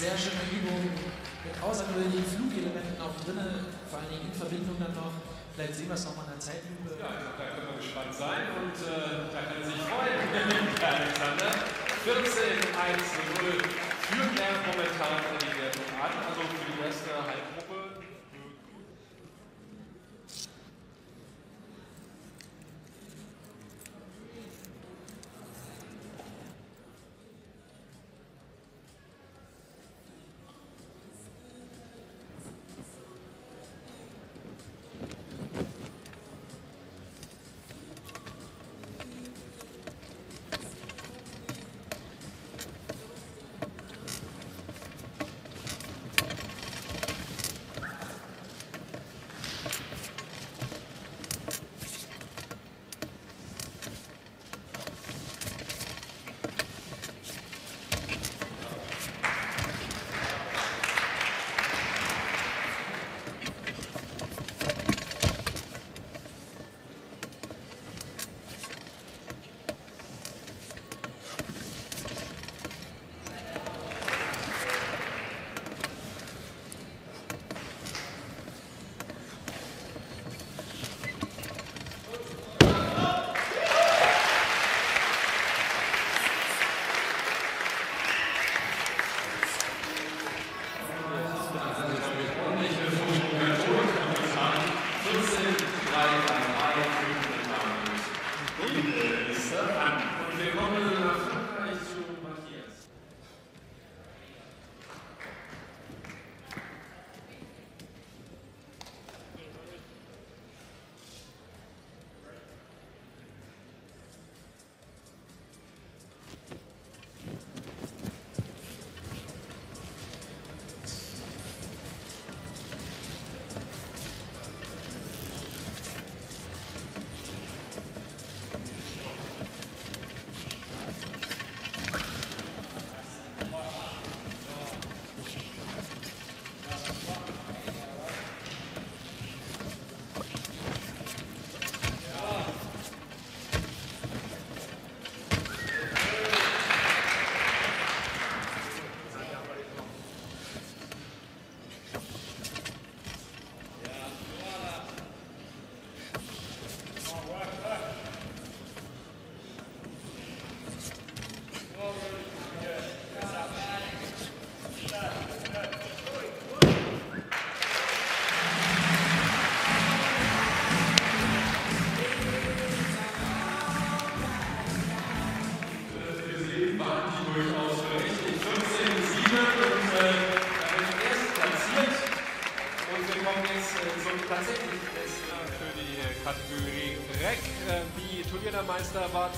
sehr schöne Übung mit außergewöhnlichen Flugelementen auch drin, vor allen Dingen in Verbindung dann noch. Vielleicht sehen wir es nochmal in der Zeitlupe. Ja, da können wir gespannt sein und äh, da kann er sich freuen, Herr Alexander. 14-1-0 führt er momentan die Wertung an, also für die erste Halbgruppe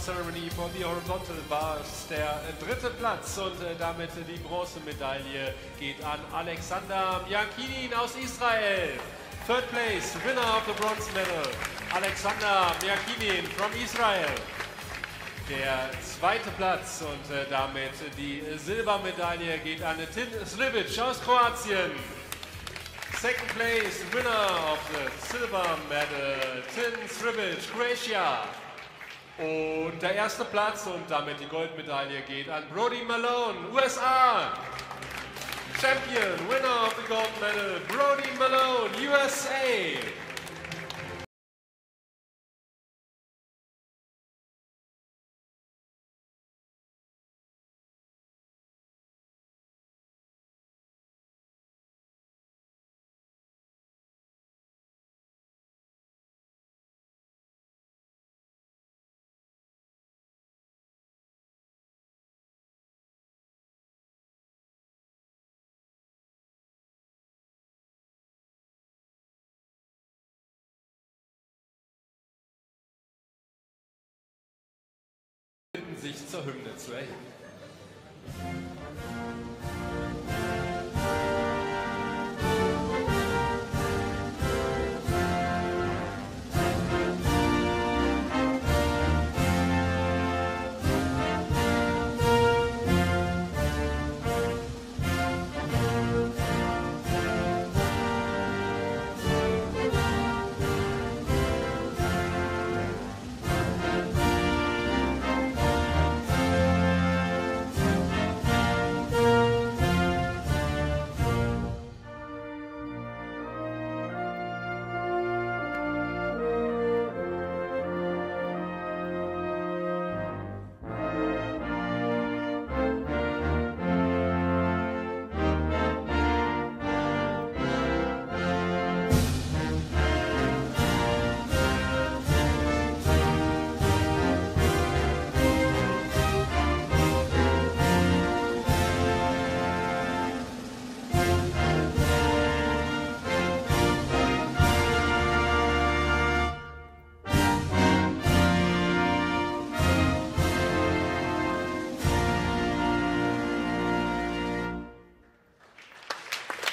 Ceremony for the Horizontal war es der dritte Platz und äh, damit die Bronzemedaille geht an Alexander Miakinin aus Israel. Third place, winner of the bronze medal, Alexander Miakinin from Israel. Der zweite Platz und äh, damit die Silbermedaille geht an Tin Slivic aus Kroatien. Second place, winner of the silver medal, Tin Srivic, Croatia. Und der erste Platz und damit die Goldmedaille geht an Brody Malone, USA. Champion, winner of the gold medal, Brody Malone, USA. Sich zur Hymne zu erheben.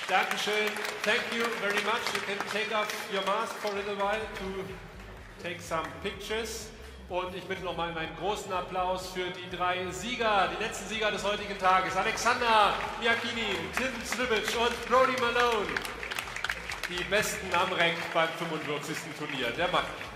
Dankeschön. Thank you very much. You can take off your mask for a little while to take some pictures. Und ich bitte nochmal einen großen Applaus für die drei Sieger, die letzten Sieger des heutigen Tages. Alexander Iacchini, Tim Slibic und Brody Malone. Die Besten am Reck beim 45. Turnier der Macken.